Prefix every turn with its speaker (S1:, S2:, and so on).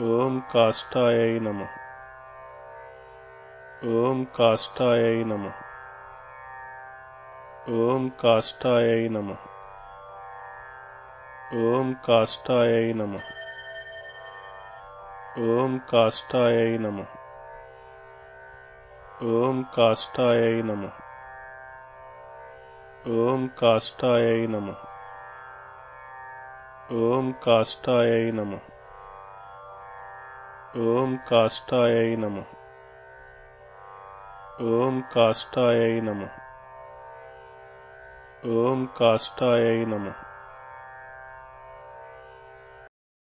S1: ఓం కాష్టాయ నమ. ఓం కాష్టాయ నమ. ఓం కాష్టాయ నమ. ఓం కాష్టాయ నమ. ఓం కాష్టాయ నమ. ఓం కాష్టాయ నమ. ఓం కాష్టాయ నమ. ఓం కాష్టాయై నమ. ॐ काष्ठायै नमः। ॐ काष्ठायै नमः। ॐ काष्ठायै नमः।